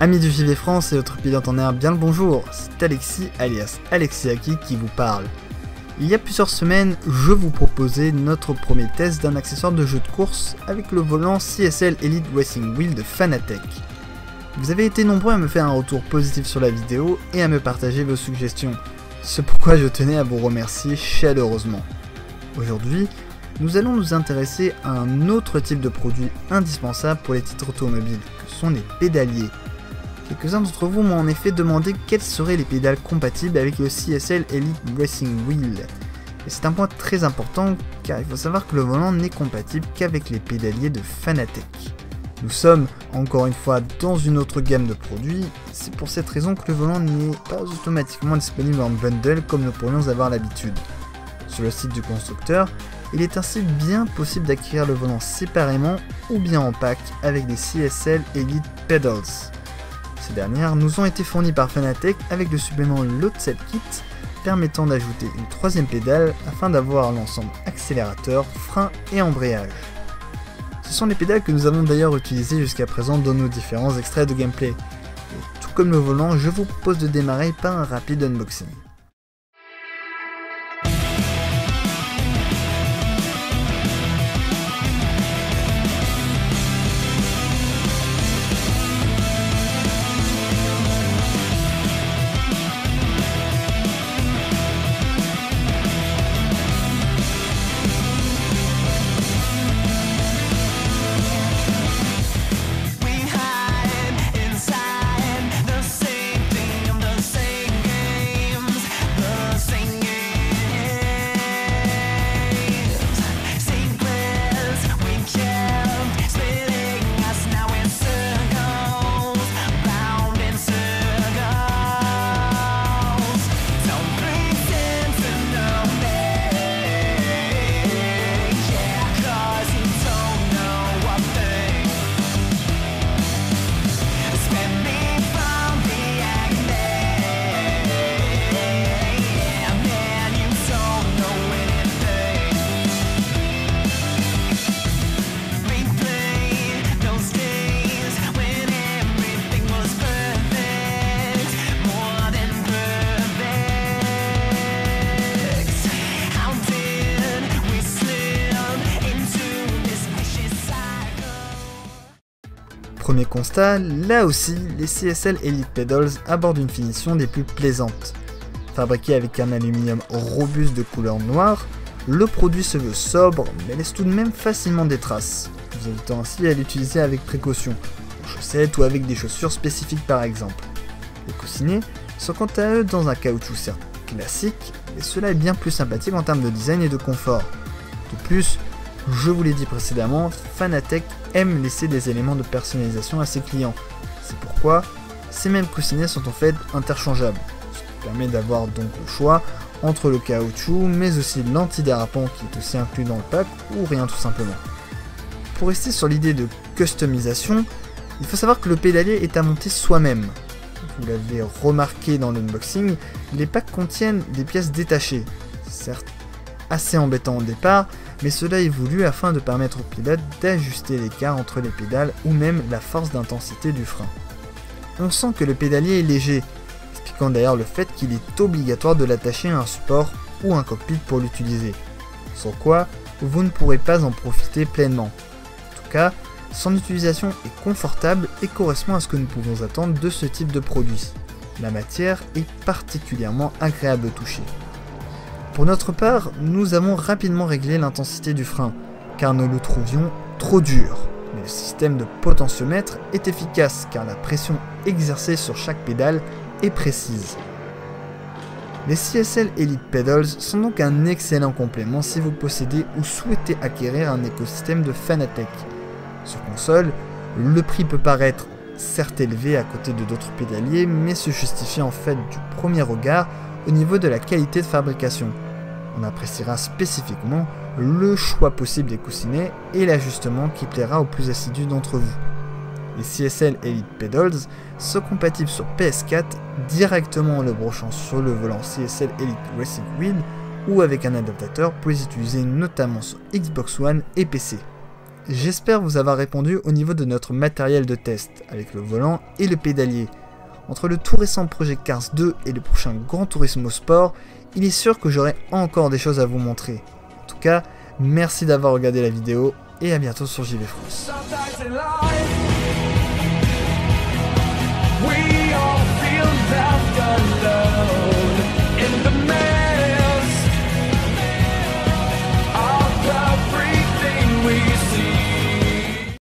Amis du JV France et autres pilotes en air, bien le bonjour, c'est Alexis alias Alexiaki qui vous parle. Il y a plusieurs semaines, je vous proposais notre premier test d'un accessoire de jeu de course avec le volant CSL Elite Racing Wheel de Fanatec. Vous avez été nombreux à me faire un retour positif sur la vidéo et à me partager vos suggestions, c'est pourquoi je tenais à vous remercier chaleureusement. Aujourd'hui, nous allons nous intéresser à un autre type de produit indispensable pour les titres automobiles, que sont les pédaliers. Quelques-uns d'entre vous m'ont en effet demandé quelles seraient les pédales compatibles avec le CSL Elite Racing Wheel. Et c'est un point très important car il faut savoir que le volant n'est compatible qu'avec les pédaliers de Fanatec. Nous sommes encore une fois dans une autre gamme de produits, c'est pour cette raison que le volant n'est pas automatiquement disponible en bundle comme nous pourrions avoir l'habitude. Sur le site du constructeur, il est ainsi bien possible d'acquérir le volant séparément ou bien en pack avec des CSL Elite Pedals. Ces dernières nous ont été fournies par Fanatec avec le supplément Cell Kit permettant d'ajouter une troisième pédale afin d'avoir l'ensemble accélérateur, frein et embrayage. Ce sont les pédales que nous avons d'ailleurs utilisées jusqu'à présent dans nos différents extraits de gameplay. Tout comme le volant, je vous propose de démarrer par un rapide unboxing. Premier constat, là aussi, les CSL Elite Pedals abordent une finition des plus plaisantes. Fabriqué avec un aluminium robuste de couleur noire, le produit se veut sobre mais laisse tout de même facilement des traces, vous invitant ainsi à l'utiliser avec précaution, en chaussettes ou avec des chaussures spécifiques par exemple. Les coussinets sont quant à eux dans un caoutchouc classique, mais cela est bien plus sympathique en termes de design et de confort. De plus, je vous l'ai dit précédemment, Fanatec aime laisser des éléments de personnalisation à ses clients. C'est pourquoi ces mêmes coussinets sont en fait interchangeables, ce qui permet d'avoir donc le choix entre le caoutchouc mais aussi l'antidérapant qui est aussi inclus dans le pack ou rien tout simplement. Pour rester sur l'idée de customisation, il faut savoir que le pédalier est à monter soi-même. Vous l'avez remarqué dans l'unboxing, les packs contiennent des pièces détachées, certes assez embêtant au départ, mais cela est voulu afin de permettre au pilote d'ajuster l'écart entre les pédales ou même la force d'intensité du frein. On sent que le pédalier est léger, expliquant d'ailleurs le fait qu'il est obligatoire de l'attacher à un support ou un cockpit pour l'utiliser, sans quoi vous ne pourrez pas en profiter pleinement. En tout cas, son utilisation est confortable et correspond à ce que nous pouvons attendre de ce type de produit. La matière est particulièrement agréable au toucher. Pour notre part, nous avons rapidement réglé l'intensité du frein, car nous le trouvions trop dur. Mais le système de potentiomètre est efficace car la pression exercée sur chaque pédale est précise. Les CSL Elite Pedals sont donc un excellent complément si vous possédez ou souhaitez acquérir un écosystème de Fanatec. Sur console, le prix peut paraître certes élevé à côté de d'autres pédaliers, mais se justifie en fait du premier regard au niveau de la qualité de fabrication on appréciera spécifiquement le choix possible des coussinets et l'ajustement qui plaira aux plus assidus d'entre vous. Les CSL Elite Pedals sont compatibles sur PS4 directement en le brochant sur le volant CSL Elite Racing Wheel ou avec un adaptateur pour les utiliser notamment sur Xbox One et PC. j'espère vous avoir répondu au niveau de notre matériel de test, avec le volant et le pédalier. Entre le tout récent projet Cars 2 et le prochain Grand Turismo Sport, il est sûr que j'aurai encore des choses à vous montrer. En tout cas, merci d'avoir regardé la vidéo et à bientôt sur JV.